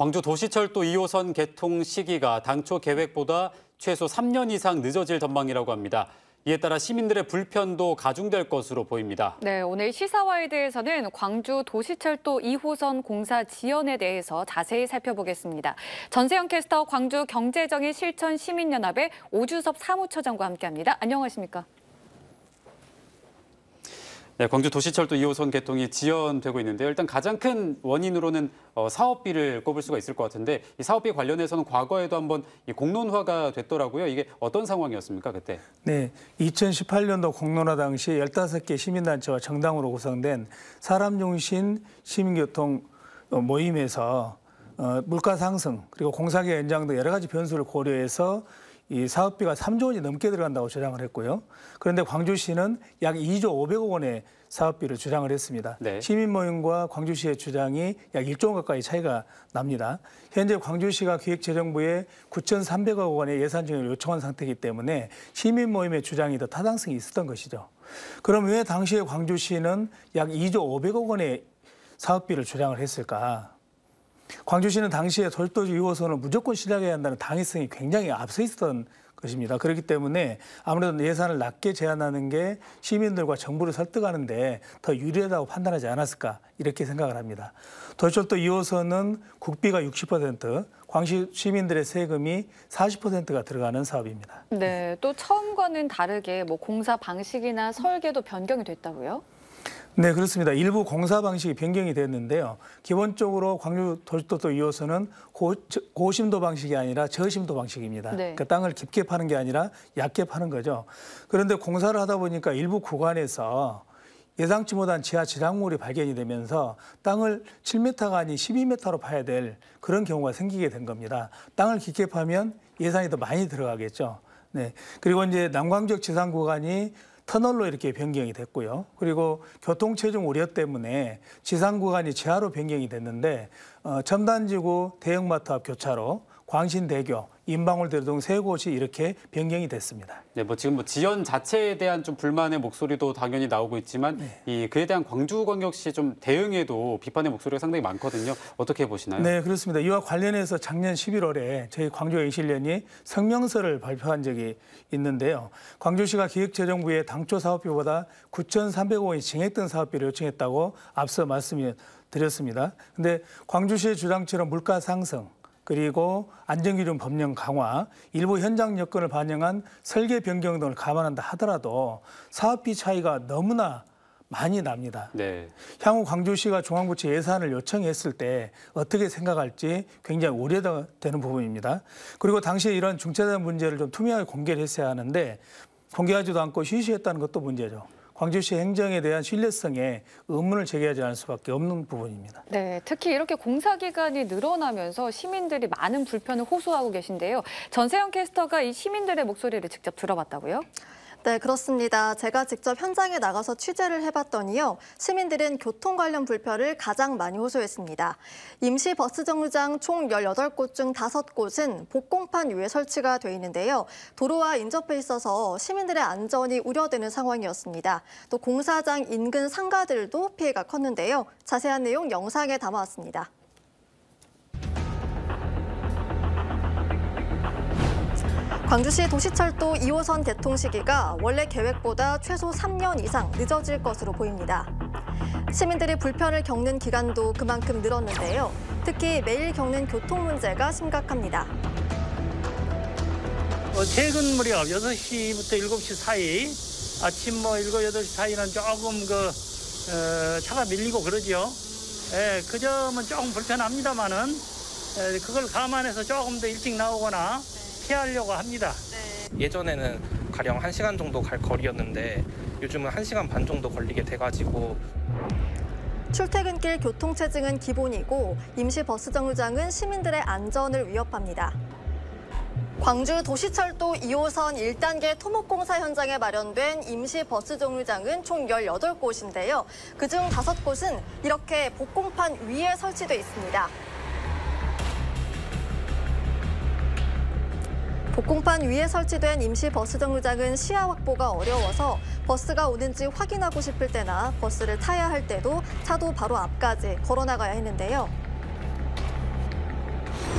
광주 도시철도 2호선 개통 시기가 당초 계획보다 최소 3년 이상 늦어질 전망이라고 합니다. 이에 따라 시민들의 불편도 가중될 것으로 보입니다. 네, 오늘 시사와이드에서는 광주 도시철도 2호선 공사 지연에 대해서 자세히 살펴보겠습니다. 전세영 캐스터 광주 경제정의 실천 시민연합의 오주섭 사무처장과 함께합니다. 안녕하십니까? 네, 광주 도시철도 2호선 개통이 지연되고 있는데요. 일단 가장 큰 원인으로는 어, 사업비를 꼽을 수가 있을 것 같은데 이 사업비 관련해서는 과거에도 한번 이 공론화가 됐더라고요. 이게 어떤 상황이었습니까, 그때? 네, 2018년도 공론화 당시 15개 시민단체와 정당으로 구성된 사람중심 시민교통 어, 모임에서 어, 물가 상승 그리고 공사기 연장 등 여러 가지 변수를 고려해서 이 사업비가 3조 원이 넘게 들어간다고 주장을 했고요. 그런데 광주시는 약 2조 500억 원의 사업비를 주장을 했습니다. 네. 시민 모임과 광주시의 주장이 약 1조 원 가까이 차이가 납니다. 현재 광주시가 기획재정부에 9,300억 원의 예산 증액을 요청한 상태이기 때문에 시민 모임의 주장이 더 타당성이 있었던 것이죠. 그럼 왜 당시에 광주시는 약 2조 500억 원의 사업비를 주장을 했을까? 광주시는 당시에 절도 2호선을 무조건 시작해야 한다는 당위성이 굉장히 앞서 있었던 것입니다. 그렇기 때문에 아무래도 예산을 낮게 제한하는 게 시민들과 정부를 설득하는데 더 유리하다고 판단하지 않았을까 이렇게 생각을 합니다. 도시철도 2호선은 국비가 60%, 광시 시민들의 세금이 40%가 들어가는 사업입니다. 네, 또 처음과는 다르게 뭐 공사 방식이나 설계도 변경이 됐다고요? 네, 그렇습니다. 일부 공사 방식이 변경이 됐는데요. 기본적으로 광주 도시도도 2호선은 고, 고심도 방식이 아니라 저심도 방식입니다. 네. 그러니까 땅을 깊게 파는 게 아니라 얕게 파는 거죠. 그런데 공사를 하다 보니까 일부 구간에서 예상치 못한 지하 지락물이 발견이 되면서 땅을 7m가 아닌 12m로 파야 될 그런 경우가 생기게 된 겁니다. 땅을 깊게 파면 예산이 더 많이 들어가겠죠. 네. 그리고 이제 남광적 지상 구간이 터널로 이렇게 변경이 됐고요. 그리고 교통 체증 우려 때문에 지상 구간이 지하로 변경이 됐는데 어, 첨단지구 대형마트 앞 교차로 광신대교, 인방울대로 등세 곳이 이렇게 변경이 됐습니다. 네, 뭐 지금 뭐 지연 자체에 대한 좀 불만의 목소리도 당연히 나오고 있지만 네. 이 그에 대한 광주광역시 좀 대응에도 비판의 목소리가 상당히 많거든요. 어떻게 보시나요? 네, 그렇습니다. 이와 관련해서 작년 11월에 저희 광주행실련이 성명서를 발표한 적이 있는데요. 광주시가 기획재정부에 당초 사업비보다 9,300억 원이 증액된 사업비를 요청했다고 앞서 말씀을 드렸습니다. 근데 광주시의 주장처럼 물가 상승, 그리고 안전기준 법령 강화, 일부 현장 여건을 반영한 설계 변경 등을 감안한다 하더라도 사업비 차이가 너무나 많이 납니다. 네. 향후 광주시가 중앙부처 예산을 요청했을 때 어떻게 생각할지 굉장히 우려되는 부분입니다. 그리고 당시에 이런 중차단 문제를 좀 투명하게 공개를 했어야 하는데 공개하지도 않고 쉬쉬했다는 것도 문제죠. 광주시 행정에 대한 신뢰성에 의문을 제기하지 않을 수밖에 없는 부분입니다. 네, 특히 이렇게 공사 기간이 늘어나면서 시민들이 많은 불편을 호소하고 계신데요. 전세영 캐스터가 이 시민들의 목소리를 직접 들어봤다고요? 네, 그렇습니다. 제가 직접 현장에 나가서 취재를 해봤더니요. 시민들은 교통 관련 불편을 가장 많이 호소했습니다. 임시 버스 정류장 총 18곳 중 5곳은 복공판 위에 설치가 돼 있는데요. 도로와 인접해 있어서 시민들의 안전이 우려되는 상황이었습니다. 또 공사장 인근 상가들도 피해가 컸는데요. 자세한 내용 영상에 담아왔습니다. 광주시 도시철도 2호선 개통 시기가 원래 계획보다 최소 3년 이상 늦어질 것으로 보입니다. 시민들이 불편을 겪는 기간도 그만큼 늘었는데요. 특히 매일 겪는 교통 문제가 심각합니다. 어, 퇴근 무렵 6시부터 7시 사이 아침 뭐 7, 8시 사이는 조금 그 어, 차가 밀리고 그러죠. 예, 그 점은 조금 불편합니다만은 에, 그걸 감안해서 조금 더 일찍 나오거나 피하려고 합니다. 예전에는 가령 1시간 정도 갈 거리였는데 요즘은 1시간 반 정도 걸리게 돼가지고 출퇴근길 교통체증은 기본이고 임시 버스 정류장은 시민들의 안전을 위협합니다. 광주 도시철도 2호선 1단계 토목공사 현장에 마련된 임시 버스 정류장은 총 18곳인데요. 그중 5곳은 이렇게 복공판 위에 설치돼 있습니다. 복공판 위에 설치된 임시 버스 정류장은 시야 확보가 어려워서 버스가 오는지 확인하고 싶을 때나 버스를 타야 할 때도 차도 바로 앞까지 걸어 나가야 했는데요.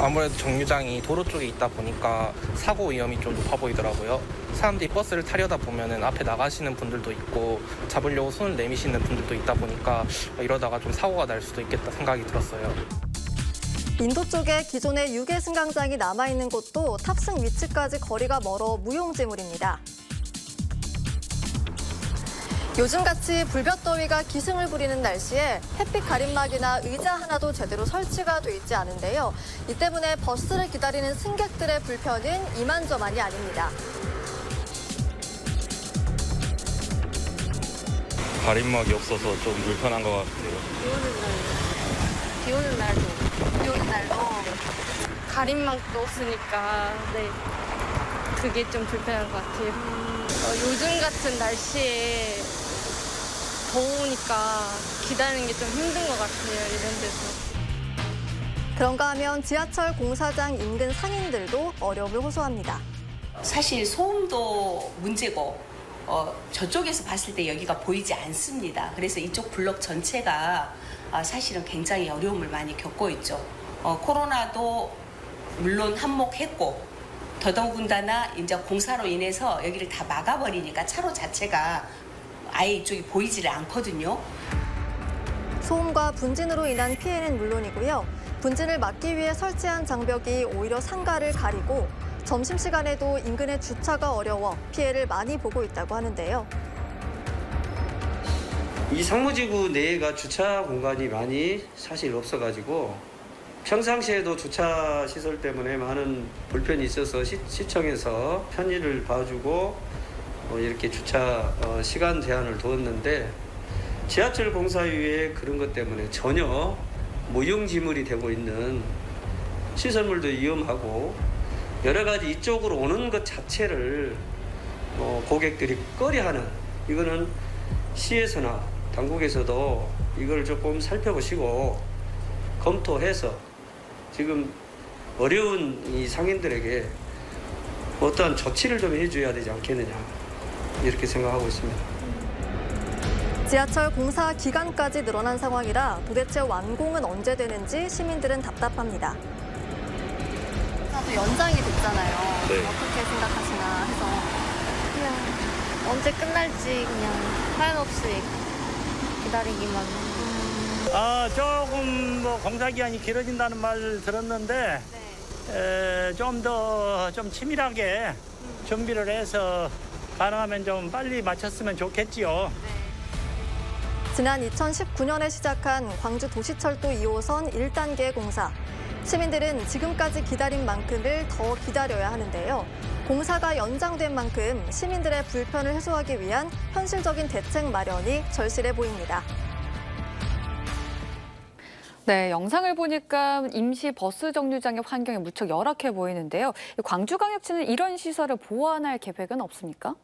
아무래도 정류장이 도로 쪽에 있다 보니까 사고 위험이 좀 높아 보이더라고요. 사람들이 버스를 타려다 보면은 앞에 나가시는 분들도 있고 잡으려고 손을 내미시는 분들도 있다 보니까 이러다가 좀 사고가 날 수도 있겠다 생각이 들었어요. 인도 쪽에 기존의 유계 승강장이 남아있는 곳도 탑승 위치까지 거리가 멀어 무용지물입니다. 요즘같이 불볕더위가 기승을 부리는 날씨에 햇빛 가림막이나 의자 하나도 제대로 설치가 돼 있지 않은데요. 이 때문에 버스를 기다리는 승객들의 불편은 이만저만이 아닙니다. 가림막이 없어서 좀 불편한 것 같아요. 비 오는 날도 비 오는 날도 가림막도 없으니까 네 그게 좀 불편한 것 같아요. 어, 요즘 같은 날씨에 더우니까 기다리는 게 좀 힘든 것 같아요 이런 데서. 그런가 하면 지하철 공사장 인근 상인들도 어려움을 호소합니다. 사실 소음도 문제고 어, 저쪽에서 봤을 때 여기가 보이지 않습니다. 그래서 이쪽 블록 전체가 아, 사실은 굉장히 어려움을 많이 겪고 있죠. 어, 코로나도 물론 한몫했고 더더군다나 이제 공사로 인해서 여기를 다 막아버리니까 차로 자체가 아예 이쪽이 보이지를 않거든요. 소음과 분진으로 인한 피해는 물론이고요. 분진을 막기 위해 설치한 장벽이 오히려 상가를 가리고 점심시간에도 인근의 주차가 어려워 피해를 많이 보고 있다고 하는데요. 이 상무지구 내가 주차 공간이 많이 사실 없어가지고 평상시에도 주차 시설 때문에 많은 불편이 있어서 시, 시청에서 편의를 봐주고 어, 이렇게 주차 어, 시간 제한을 두었는데 지하철 공사위에 그런 것 때문에 전혀 무용지물이 되고 있는 시설물도 위험하고 여러 가지 이쪽으로 오는 것 자체를 어, 고객들이 꺼려하는 이거는 시에서나 당국에서도 이걸 조금 살펴보시고 검토해서 지금 어려운 이 상인들에게 어떠한 조치를 좀 해줘야 되지 않겠느냐 이렇게 생각하고 있습니다. 지하철 공사 기간까지 늘어난 상황이라 도대체 완공은 언제 되는지 시민들은 답답합니다. 또 연장이 됐잖아요. 네. 어떻게 생각하시나 해서 그냥 언제 끝날지 그냥 하연 없이 기다리기만. 아 조금 뭐 공사 기간이 길어진다는 말 들었는데 좀더좀 치밀하게 준비를 해서 가능하면 좀 빨리 마쳤으면 좋겠지요. 지난 2019년에 시작한 광주 도시철도 2호선 1단계 공사. 시민들은 지금까지 기다린 만큼을 더 기다려야 하는데요. 공사가 연장된 만큼 시민들의 불편을 해소하기 위한 현실적인 대책 마련이 절실해 보입니다. 네, 영상을 보니까 임시 버스 정류장의 환경이 무척 열악해 보이는데요. 광주광역시는 이런 시설을 보완할 계획은 없습니까?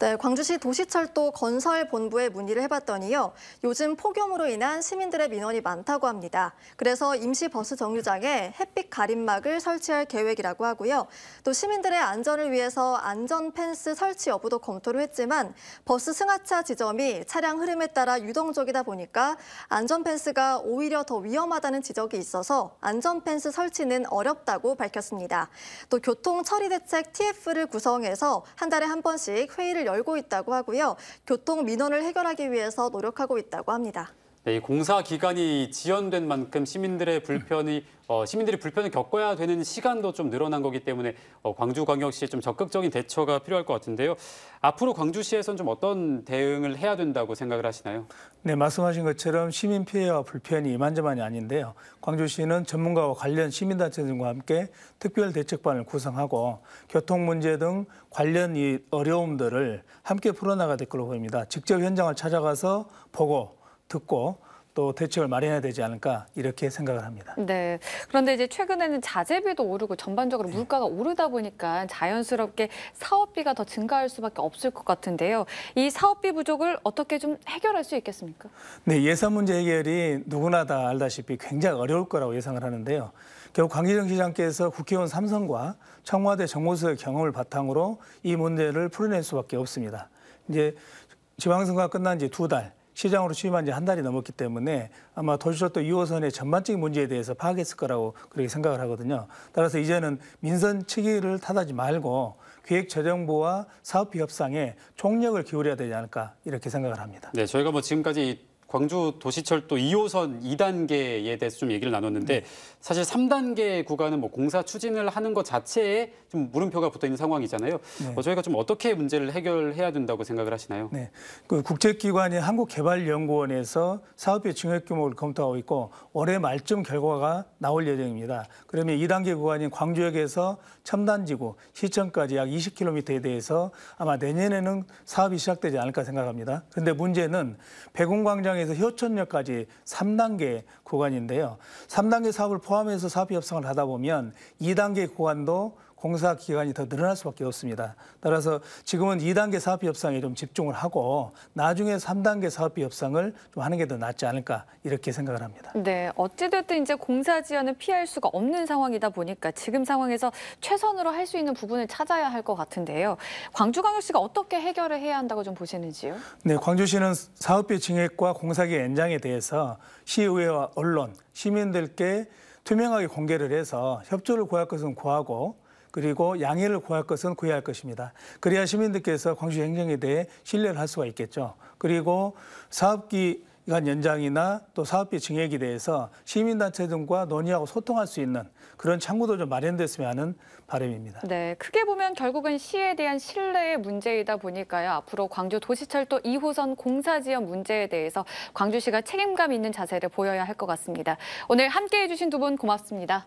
네, 광주시 도시철도 건설본부에 문의를 해봤더니요. 요즘 폭염으로 인한 시민들의 민원이 많다고 합니다. 그래서 임시 버스 정류장에 햇빛 가림막을 설치할 계획이라고 하고요. 또 시민들의 안전을 위해서 안전 펜스 설치 여부도 검토를 했지만 버스 승하차 지점이 차량 흐름에 따라 유동적이다 보니까 안전 펜스가 오히려 더 위험하다는 지적이 있어서 안전 펜스 설치는 어렵다고 밝혔습니다. 또 교통 처리 대책 TF를 구성해서 한 달에 한 번씩 회의를 열고 있다고 하고요. 교통 민원을 해결하기 위해서 노력하고 있다고 합니다. 네, 이 공사 기간이 지연된 만큼 시민들의 불편이 어, 시민들이 불편을 겪어야 되는 시간도 좀 늘어난 거기 때문에 어, 광주광역시에 좀 적극적인 대처가 필요할 것 같은데요. 앞으로 광주시에서는 좀 어떤 대응을 해야 된다고 생각을 하시나요? 네, 말씀하신 것처럼 시민 피해와 불편이 이만저만이 아닌데요. 광주시는 전문가와 관련 시민단체 등과 함께 특별 대책반을 구성하고 교통 문제 등 관련 이 어려움들을 함께 풀어나가야 될 걸로 보입니다. 직접 현장을 찾아가서 보고 듣고 또 대책을 마련해야 되지 않을까 이렇게 생각을 합니다. 네. 그런데 이제 최근에는 자재비도 오르고 전반적으로 물가가 오르다 보니까 자연스럽게 사업비가 더 증가할 수밖에 없을 것 같은데요. 이 사업비 부족을 어떻게 좀 해결할 수 있겠습니까? 네, 예산 문제 해결이 누구나 다 알다시피 굉장히 어려울 거라고 예상을 하는데요. 결국 강기정 시장께서 국회의원 삼선과 청와대 정무수의 경험을 바탕으로 이 문제를 풀어낼 수밖에 없습니다. 이제 지방선거가 끝난 지 두 달, 시장으로 취임한 지 한 달이 넘었기 때문에 아마 도시철도 2호선의 전반적인 문제에 대해서 파악했을 거라고 그렇게 생각을 하거든요. 따라서 이제는 민선 측위를 탓하지 말고 기획재정부와 사업비 협상에 총력을 기울여야 되지 않을까 이렇게 생각을 합니다. 네, 저희가 뭐 지금까지 이 광주 도시철도 2호선 2단계에 대해서 좀 얘기를 나눴는데 사실 3단계 구간은 뭐 공사 추진을 하는 것 자체에 좀 물음표가 붙어 있는 상황이잖아요. 어, 저희가 좀 어떻게 문제를 해결해야 된다고 생각을 하시나요? 네, 그 국제기관인 한국개발연구원에서 사업비 증액 규모를 검토하고 있고 올해 말쯤 결과가 나올 예정입니다. 그러면 2단계 구간인 광주역에서 첨단지구 시청까지 약 20km에 대해서 아마 내년에는 사업이 시작되지 않을까 생각합니다. 그런데 문제는 백운광장 에서 효천역까지 3단계 구간인데요. 3단계 사업을 포함해서 사업비 협상을 하다 보면 2단계 구간도 공사 기간이 더 늘어날 수밖에 없습니다. 따라서 지금은 2단계 사업비 협상에 좀 집중을 하고 나중에 3단계 사업비 협상을 좀 하는 게 더 낫지 않을까 이렇게 생각을 합니다. 네, 어찌 됐든 이제 공사 지연은 피할 수가 없는 상황이다 보니까 지금 상황에서 최선으로 할 수 있는 부분을 찾아야 할 것 같은데요. 광주광역시가 어떻게 해결을 해야 한다고 좀 보시는지요? 네, 광주시는 사업비 증액과 공사기 연장에 대해서 시의회와 언론, 시민들께 투명하게 공개를 해서 협조를 구할 것은 구하고 그리고 양해를 구할 것은 구해야 할 것입니다. 그래야 시민들께서 광주 행정에 대해 신뢰를 할 수가 있겠죠. 그리고 사업기 간 연장이나 또 사업비 증액에 대해서 시민단체 등과 논의하고 소통할 수 있는 그런 창구도 좀 마련됐으면 하는 바람입니다. 네, 크게 보면 결국은 시에 대한 신뢰의 문제이다 보니까요. 앞으로 광주 도시철도 2호선 공사 지연 문제에 대해서 광주시가 책임감 있는 자세를 보여야 할 것 같습니다. 오늘 함께해 주신 두 분 고맙습니다.